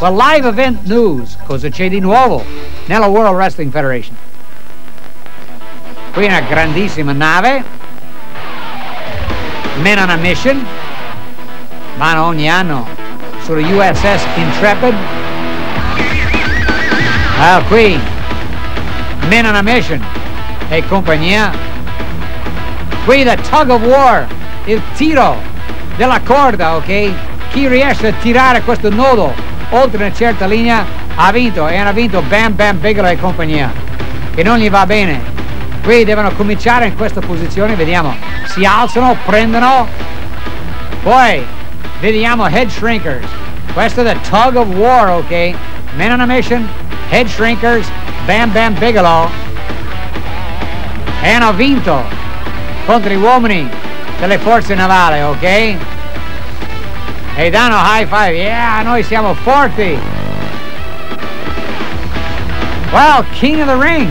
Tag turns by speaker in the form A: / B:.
A: Well, live event news, cosa c'è di nuovo nella World Wrestling Federation? Qui una grandissima nave, Men on a Mission, vanno ogni anno sulla USS Intrepid. Ah, qui, Men on a Mission e compagnia. Qui the tug of war, il tiro della corda, ok? Chi riesce a tirare questo nodo oltre una certa linea ha vinto e hanno vinto Bam Bam Bigelow e compagnia. Che non gli va bene. Qui devono cominciare in questa posizione, vediamo. Si alzano, prendono. Poi vediamo head shrinkers. Questo è the tug of war, ok? Men on a mission, head shrinkers, Bam Bam Bigelow. E hanno vinto contro gli uomini delle forze navali, ok? E danno high five, yeah, noi siamo forti. Well, King of the Ring,